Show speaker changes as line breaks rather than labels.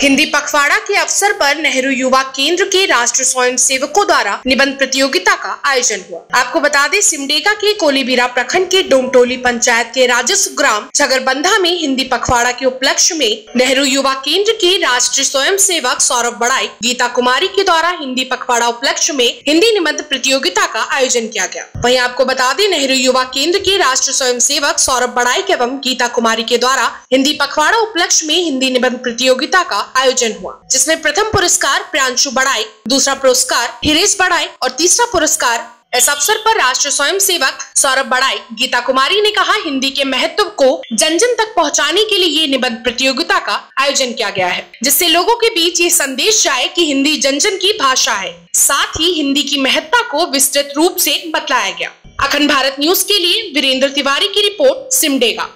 हिंदी पखवाड़ा के अवसर पर नेहरू युवा केंद्र के राष्ट्र स्वयं सेवकों द्वारा निबंध प्रतियोगिता का आयोजन हुआ। आपको बता दें, सिमडेगा के कोलीबीरा प्रखंड के डोमटोली पंचायत के राजस्व ग्राम छगरबंधा में हिंदी पखवाड़ा के उपलक्ष्य में नेहरू युवा केंद्र के राष्ट्रीय स्वयं सेवक सौरभ बड़ाई, गीता कुमारी के द्वारा हिंदी पखवाड़ा उपलक्ष्य में हिंदी निबंध प्रतियोगिता का आयोजन किया गया। वही आपको बता दें, नेहरू युवा केंद्र के राष्ट्र स्वयं सेवक सौरभ बड़ाई एवं गीता कुमारी के द्वारा हिंदी पखवाड़ा उपलक्ष्य में हिंदी निबंध प्रतियोगिता का आयोजन हुआ, जिसमें प्रथम पुरस्कार प्रियांशु बड़ाई, दूसरा पुरस्कार हिरेश बड़ाई और तीसरा पुरस्कार इस अवसर पर राष्ट्र स्वयं सेवक सौरभ बड़ाई। गीता कुमारी ने कहा, हिंदी के महत्व को जन जन तक पहुँचाने के लिए ये निबंध प्रतियोगिता का आयोजन किया गया है, जिससे लोगों के बीच ये संदेश जाए कि हिंदी जन जन की भाषा है। साथ ही हिंदी की महत्ता को विस्तृत रूप से बतलाया गया। अखंड भारत न्यूज़ के लिए वीरेंद्र तिवारी की रिपोर्ट, सिमडेगा।